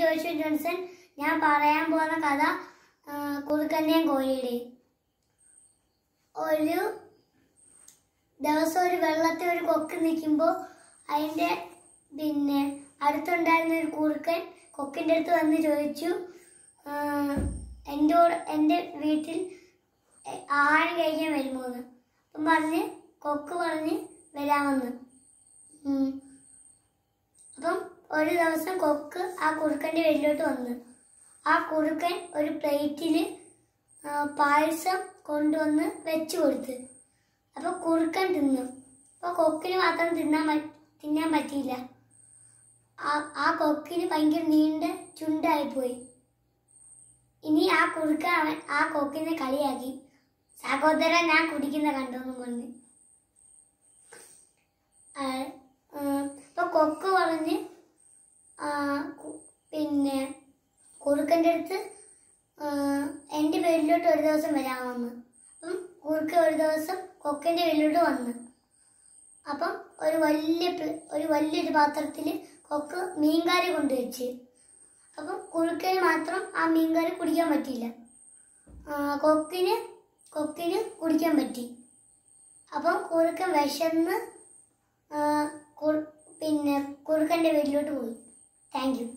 ജോഷു Johnson ഞാൻ പറയാൻ പോകുന്ന കഥ കുറുക്കന്നെയും കോഴിയുടെയും. ഒരു ദിവസം ഒരു വെള്ളത്തിൽ ഒരു കൊക്ക് നിൽക്കുമ്പോൾ അതിന്റെ പിന്നെ അടുത്തുണ്ടായിരുന്ന ഒരു കുറുക്കൻ കൊക്കിന്റെ അടുത്ത് വന്ന് ചോദിച്ചു എന്റെ എന്റെ വീട്ടിൽ ആഹാരം കഴിക്കാൻ വരുമോ എന്ന് അപ്പം പറഞ്ഞ് കൊക്ക് പറഞ്ഞ് വരാമെന്ന്. ഒരു ദിവസം കൊക്ക് ആ കുറുക്കന്റെ വീട്ടിലോട്ട് വന്നു. ആ കുറുക്കൻ ഒരു പ്ലേറ്റിൽ പായസം കൊണ്ടുവന്ന് വെച്ചു കൊടുത്ത്. അപ്പോൾ കുറുക്കൻ തിന്നു. അപ്പോൾ കൊക്കിന് മാത്രം തിന്നാൻ തിന്നാൻ പറ്റിയില്ല. ആ കൊക്കിന് ഭയങ്കര നീണ്ട ചുണ്ടായിപ്പോയി ഇനി ആ കുറുക്കൻ അവൻ ആ കൊക്കിനെ കളിയാക്കി. സഹോദരൻ ഞാൻ കുടിക്കുന്ന കണ്ടോന്നും പറഞ്ഞ് ആ, ആ, അപ്പൊ കൊക്ക് പറഞ്ഞ് ആ, കു- പിന്നെ കുറുക്കന്റെ അടുത്ത് എന്റെ വീട്ടിലോട്ട് ഒരു ദിവസം വരാമെന്ന് അപ്പം കുറുക്ക ഒരു ദിവസം കൊക്കന്റെ വീട്ടിലോട്ട് വന്ന്. അപ്പം ഒരു വലിയ ഒരു വലിയൊരു പാത്രത്തിൽ കൊക്ക് മീൻകറി കൊണ്ടുവച്ച് അപ്പം കുറുക്കന് മാത്രം ആ മീൻകറി കുടിക്കാൻ പറ്റിയില്ല. കൊക്കിന് കൊക്കിന് കുടിക്കാൻ പറ്റി. അപ്പം കുറുക്കൻ വിശന്ന് പിന്നെ കുറുക്കന്റെ വീട്ടിലോട്ട് പോയി. Thank you.